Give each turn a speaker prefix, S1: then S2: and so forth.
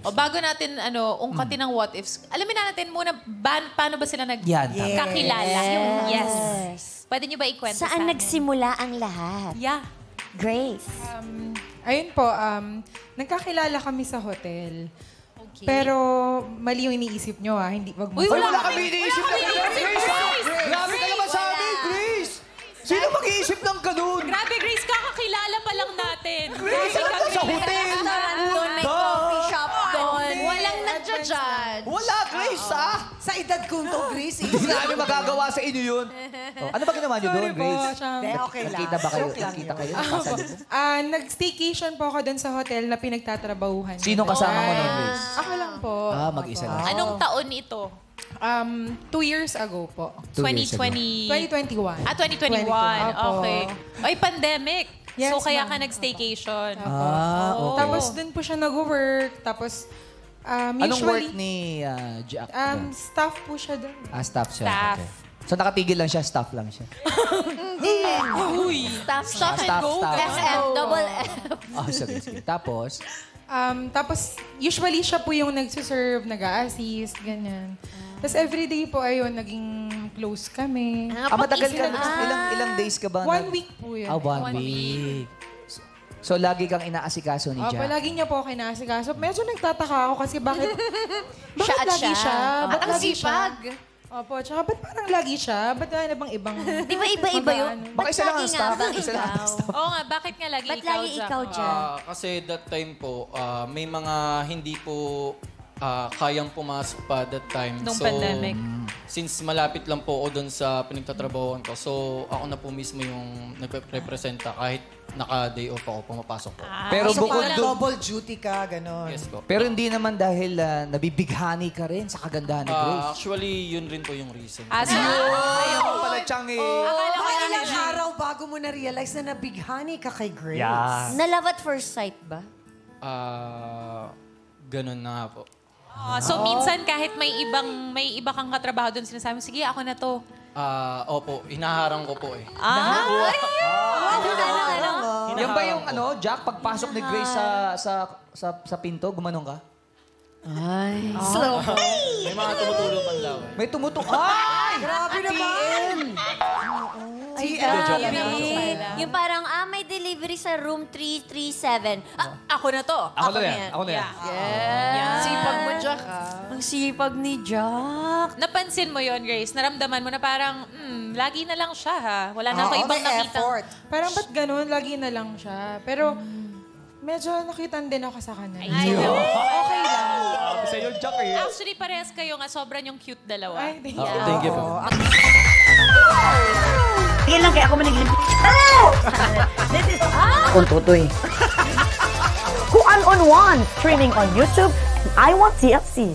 S1: O bago natin ano, ungkatin ng what ifs, alamin na natin muna ba, paano ba sila
S2: Yan, tama.
S1: nagkakilala? Yes. Pwede niyo ba ikwento sa
S3: Saan
S1: amin?
S3: nagsimula ang lahat?
S1: Yeah.
S3: Grace.
S4: Um, ayun po, um, nagkakilala kami sa hotel.
S1: Okay.
S4: Pero mali yung iniisip nyo ah, hindi wag mo.
S1: Uy, wala,
S2: wala
S1: kami,
S2: kami iniisip
S1: wala
S2: na
S1: kami
S2: ganun,
S1: iniisip,
S2: Grace! Sa
S5: edad kong to, Grace,
S2: Hindi namin magagawa sa inyo yun. Oh, ano ba ginawa niyo doon,
S4: Sorry po,
S2: Grace?
S4: siya.
S5: Hindi, okay lang.
S2: Nakita ba kayo?
S5: Joke lang
S2: Nakita
S5: yun.
S2: kayo? Nakasalubong?
S4: Ah, nag-staycation po ako doon sa hotel na pinagtatrabahuhan. ko.
S2: Sino kasama mo nun, Grace?
S4: Ako lang po.
S2: Ah, mag-isa lang.
S1: Anong taon ito?
S4: Um, two years ago po.
S2: Two years ago.
S1: 2020.
S4: 2021.
S1: Ah, 2021.
S4: Opo.
S1: Okay. Ay, pandemic.
S4: Yes,
S1: so, kaya
S4: ma'am.
S1: ka nag-staycation.
S2: Ah, okay.
S4: Tapos doon po siya nag-work. Tapos, um,
S2: Anong work
S4: usually,
S2: ni ah, Jack?
S4: um, staff po siya doon.
S2: ah, staff siya.
S1: Staff.
S2: Okay. So nakatigil lang siya, staff lang siya.
S1: Uy.
S3: Stop,
S1: Stop and
S2: Staff,
S1: go.
S2: staff.
S1: ganun.
S3: SM, double F.
S2: Oh, sige, sige. Tapos,
S4: Um, tapos, usually siya po yung nagsiserve, nag-a-assist, ganyan. Tapos everyday po, ayun, naging close kami.
S2: ah, matagal ka,
S3: Ah.
S2: ilang, ilang days ka ba?
S4: One
S2: nag-
S4: week po yun.
S2: Ah, one,
S1: One
S2: week. So, lagi kang inaasikaso ni
S4: Opo,
S2: Jack?
S4: lagi niya po ako kinasikaso. Medyo nagtataka ako kasi bakit, bakit
S3: Siya at
S4: lagi
S3: siya.
S4: siya?
S3: At
S4: Ba't
S3: ang
S4: lagi siya?
S3: sipag.
S4: Opo, tsaka ba't parang lagi siya? Ba't wala na bang ibang...
S3: Di ba iba-iba yun?
S4: Mag-ano?
S2: Baka isa lang ang
S3: lagi nga
S2: staff.
S3: bang
S2: Isa lang ang
S3: ikaw?
S2: staff.
S1: Oo nga, bakit nga lagi
S3: Ba't
S1: ikaw,
S3: lagi
S1: Jack?
S3: ikaw dyan?
S6: Ah, kasi that time po, ah, may mga hindi po ah, kayang pumasok pa that time.
S1: Nung
S6: so,
S1: pandemic.
S6: Since malapit lang po ako doon sa pinagtatrabahoan ko, so ako na po mismo yung nagpe-representa kahit naka-day off ako, pumapasok po.
S2: Pero
S5: so,
S2: bukod
S5: parang
S2: doon,
S5: double duty ka, gano'n.
S6: Yes po.
S2: pero hindi naman dahil ah, nabibighani ka rin sa kagandahan ni
S6: Ah,
S2: Grace.
S6: actually, yun rin po yung reason.
S1: Ah, so,
S2: Ayaw ko pala, Chang eh.
S5: Mga ilang araw bago mo na-realize na nabighani ka kay Grace.
S3: Na love at first sight ba?
S6: Ah, ganun na nga po.
S1: Ah, so minsan kahit may ibang may iba kang katrabaho doon sinasabi, mo, sige ako na to.
S6: Ah, opo, hinaharang ko po eh.
S1: Ah,
S3: Ano, ano, ano?
S2: Yan ba yung ano, Jack, pagpasok ni Grace sa sa sa, sa pinto, gumanong ka?
S3: Slow.
S6: May mga tumutulong man daw eh.
S2: May tumutok. Ay!
S5: Grabe naman!
S3: Ay, grabe. Yung parang, ah, may delivery sa room 337. Ah,
S1: ako na to.
S2: Ako na yan. Ako na yan.
S3: yes.
S1: Sipag mo, Jack.
S3: Ang sipag ni Jack.
S1: Napansin mo yon Grace? Naramdaman mo na parang, hmm, lagi na lang siya ha. Wala na ako
S5: Oo,
S1: ibang
S5: may
S1: nakita.
S5: effort.
S4: Parang ba't ganun? Lagi na lang siya. Pero, medyo nakitan din ako sa kanya.
S1: Ay, no.
S4: Okay lang.
S2: Sabi sa'yo, Jack eh.
S1: Actually, parehas kayo nga. Sobrang yung cute dalawa.
S4: Ay, thank you.
S6: Thank you po.
S7: Yan lang kaya ako maniglim. This is Kung tutoy. Kuan on one, streaming on YouTube and I Want TFC.